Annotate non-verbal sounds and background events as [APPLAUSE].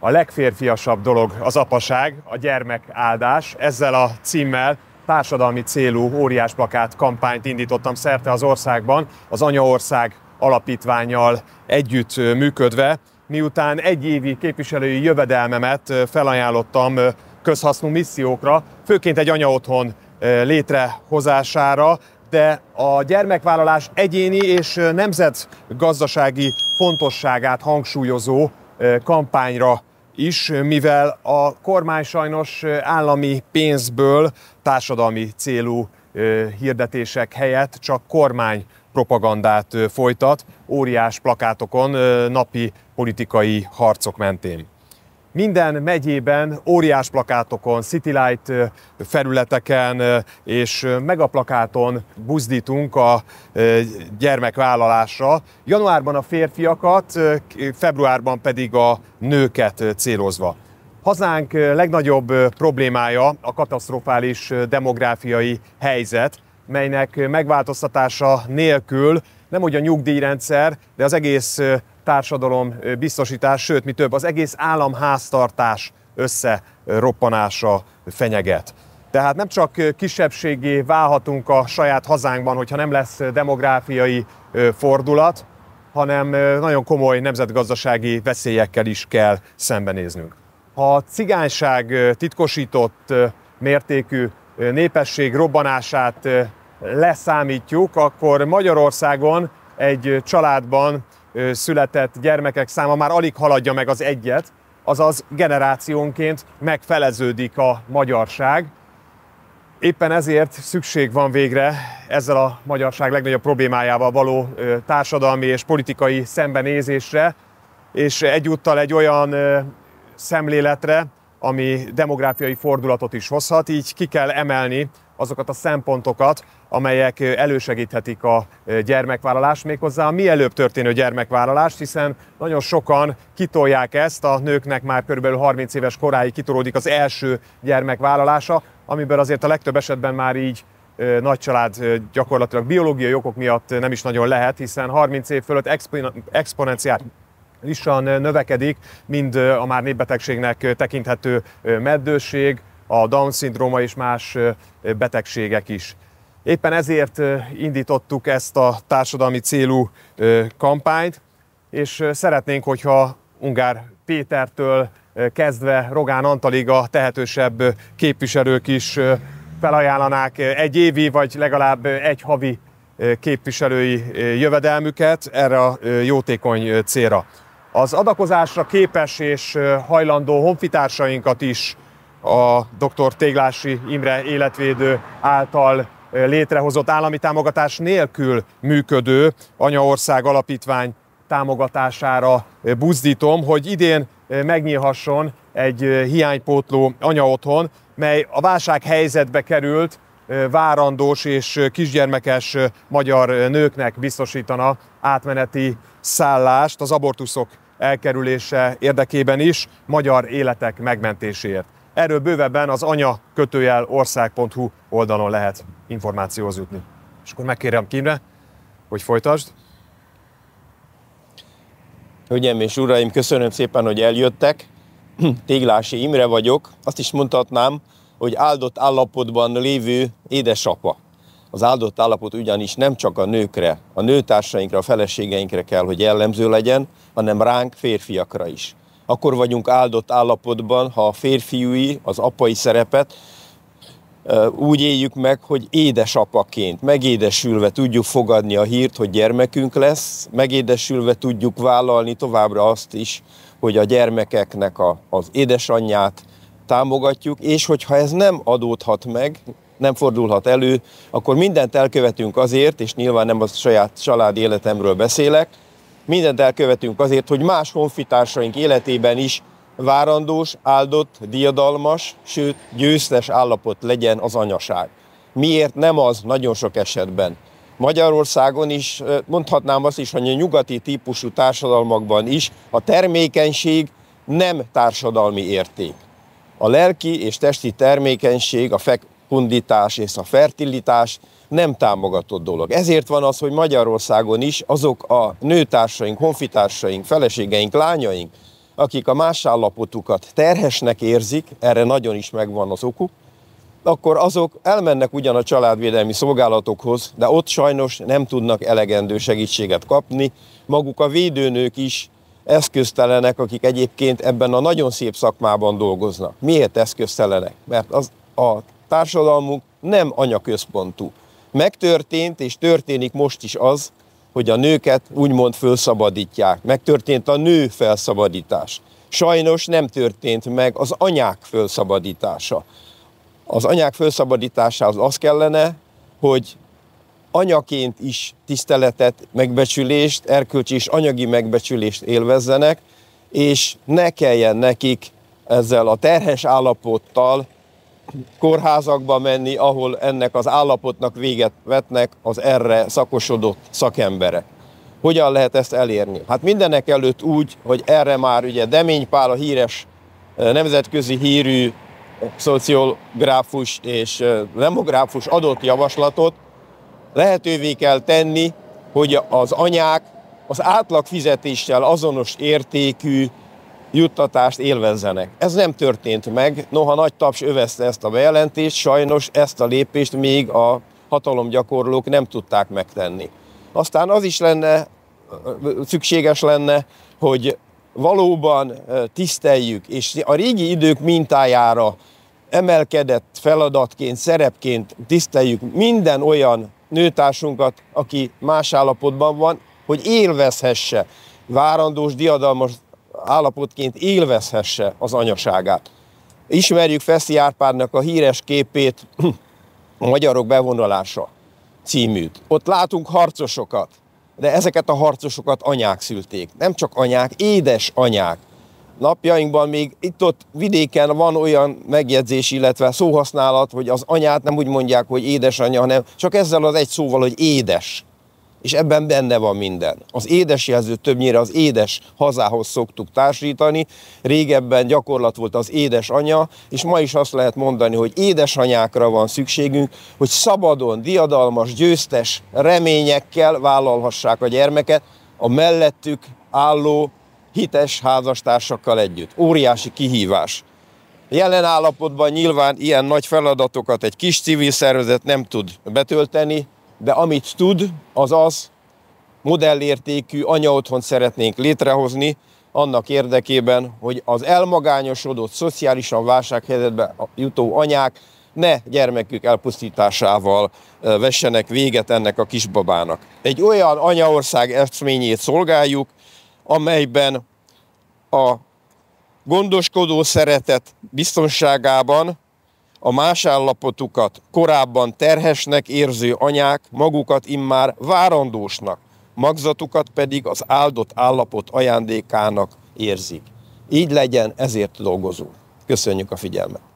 a legférfiasabb dolog az apaság, a gyermek áldás. Ezzel a címmel társadalmi célú óriás plakát kampányt indítottam szerte az országban, az Anyaország alapítványjal együtt működve, miután egy évi képviselői jövedelmemet felajánlottam közhasznú missziókra, főként egy anyaotthon létrehozására, de a gyermekvállalás egyéni és nemzetgazdasági fontosságát hangsúlyozó kampányra is, mivel a kormány sajnos állami pénzből társadalmi célú hirdetések helyett csak kormány propagandát folytat, óriás plakátokon, napi politikai harcok mentén. Minden megyében óriás plakátokon, City Light felületeken és megaplakáton buzdítunk a gyermekvállalásra. Januárban a férfiakat, februárban pedig a nőket célozva. Hazánk legnagyobb problémája a katasztrofális demográfiai helyzet, melynek megváltoztatása nélkül nem hogy a nyugdíjrendszer, de az egész társadalom biztosítás, sőt, mi több, az egész államháztartás összeroppanása fenyeget. Tehát nem csak kisebbségé válhatunk a saját hazánkban, hogyha nem lesz demográfiai fordulat, hanem nagyon komoly nemzetgazdasági veszélyekkel is kell szembenéznünk. Ha a cigányság titkosított mértékű népesség robbanását leszámítjuk, akkor Magyarországon egy családban született gyermekek száma már alig haladja meg az egyet, azaz generációnként megfeleződik a magyarság. Éppen ezért szükség van végre ezzel a magyarság legnagyobb problémájával való társadalmi és politikai szembenézésre, és egyúttal egy olyan szemléletre, ami demográfiai fordulatot is hozhat, így ki kell emelni azokat a szempontokat, amelyek elősegíthetik a gyermekvállalást, méghozzá a mielőbb történő gyermekvállalást, hiszen nagyon sokan kitolják ezt, a nőknek már kb. 30 éves koráig kitolódik az első gyermekvállalása, amiből azért a legtöbb esetben már így nagy család gyakorlatilag biológiai okok miatt nem is nagyon lehet, hiszen 30 év fölött exponenciálisan növekedik, mind a már népbetegségnek tekinthető meddőség, a Down-szindróma és más betegségek is. Éppen ezért indítottuk ezt a társadalmi célú kampányt, és szeretnénk, hogyha Ungár Pétertől kezdve Rogán Antalig a tehetősebb képviselők is felajánlanák egy évi vagy legalább egy havi képviselői jövedelmüket erre a jótékony célra. Az adakozásra képes és hajlandó honfitársainkat is a dr. Téglási Imre életvédő által létrehozott állami támogatás nélkül működő Anyaország Alapítvány támogatására buzdítom, hogy idén megnyílhasson egy hiánypótló anyaotthon, mely a válság helyzetbe került várandós és kisgyermekes magyar nőknek biztosítana átmeneti szállást az abortuszok elkerülése érdekében is, magyar életek megmentéséért. Erről bővebben az anya kötőjel ország.hu oldalon lehet információhoz jutni. És akkor megkérem Kimre, hogy folytasd. Hölgyeim és uraim, köszönöm szépen, hogy eljöttek. [CLEARS THROAT] Téglási Imre vagyok. Azt is mondhatnám, hogy áldott állapotban lévő édesapa. Az áldott állapot ugyanis nem csak a nőkre, a nőtársainkra, a feleségeinkre kell, hogy jellemző legyen, hanem ránk, férfiakra is akkor vagyunk áldott állapotban, ha a férfiúi, az apai szerepet úgy éljük meg, hogy édesapaként, megédesülve tudjuk fogadni a hírt, hogy gyermekünk lesz, megédesülve tudjuk vállalni továbbra azt is, hogy a gyermekeknek a, az édesanyját támogatjuk, és hogyha ez nem adódhat meg, nem fordulhat elő, akkor mindent elkövetünk azért, és nyilván nem a saját család életemről beszélek, mindent elkövetünk azért, hogy más honfitársaink életében is várandós, áldott, diadalmas, sőt győztes állapot legyen az anyaság. Miért nem az nagyon sok esetben? Magyarországon is, mondhatnám azt is, hogy a nyugati típusú társadalmakban is a termékenység nem társadalmi érték. A lelki és testi termékenység, a fekunditás és a fertilitás nem támogatott dolog. Ezért van az, hogy Magyarországon is azok a nőtársaink, honfitársaink, feleségeink, lányaink, akik a más állapotukat terhesnek érzik, erre nagyon is megvan az okuk, akkor azok elmennek ugyan a családvédelmi szolgálatokhoz, de ott sajnos nem tudnak elegendő segítséget kapni. Maguk a védőnők is eszköztelenek, akik egyébként ebben a nagyon szép szakmában dolgoznak. Miért eszköztelenek? Mert az, a társadalmunk nem anyaközpontú. Megtörtént, és történik most is az, hogy a nőket úgymond felszabadítják. Megtörtént a nő felszabadítás. Sajnos nem történt meg az anyák felszabadítása. Az anyák felszabadításához az kellene, hogy anyaként is tiszteletet, megbecsülést, erkölcsi és anyagi megbecsülést élvezzenek, és ne kelljen nekik ezzel a terhes állapottal kórházakba menni, ahol ennek az állapotnak véget vetnek az erre szakosodott szakemberek. Hogyan lehet ezt elérni? Hát mindenek előtt úgy, hogy erre már ugye Demény Pál a híres nemzetközi hírű szociográfus és demográfus adott javaslatot, lehetővé kell tenni, hogy az anyák az átlag fizetéssel azonos értékű juttatást élvezzenek. Ez nem történt meg, noha nagy taps övezte ezt a bejelentést, sajnos ezt a lépést még a hatalomgyakorlók nem tudták megtenni. Aztán az is lenne, szükséges lenne, hogy valóban tiszteljük, és a régi idők mintájára emelkedett feladatként, szerepként tiszteljük minden olyan nőtársunkat, aki más állapotban van, hogy élvezhesse, várandós, diadalmas állapotként élvezhesse az anyaságát. Ismerjük Feszi Árpádnak a híres képét, [CLEARS THROAT] a Magyarok bevonulása címűt. Ott látunk harcosokat, de ezeket a harcosokat anyák szülték. Nem csak anyák, édes anyák. Napjainkban még itt-ott vidéken van olyan megjegyzés, illetve szóhasználat, hogy az anyát nem úgy mondják, hogy édesanyja, hanem csak ezzel az egy szóval, hogy édes és ebben benne van minden. Az édes jelzőt többnyire az édes hazához szoktuk társítani, régebben gyakorlat volt az édes anya, és ma is azt lehet mondani, hogy édesanyákra van szükségünk, hogy szabadon, diadalmas, győztes reményekkel vállalhassák a gyermeket a mellettük álló hites házastársakkal együtt. Óriási kihívás. Jelen állapotban nyilván ilyen nagy feladatokat egy kis civil szervezet nem tud betölteni, de amit tud, az az, modellértékű anyaotthon szeretnénk létrehozni, annak érdekében, hogy az elmagányosodott, szociálisan válsághelyzetbe jutó anyák ne gyermekük elpusztításával vessenek véget ennek a kisbabának. Egy olyan anyaország eszményét szolgáljuk, amelyben a gondoskodó szeretet biztonságában a más állapotukat korábban terhesnek érző anyák magukat immár várandósnak, magzatukat pedig az áldott állapot ajándékának érzik. Így legyen, ezért dolgozunk. Köszönjük a figyelmet!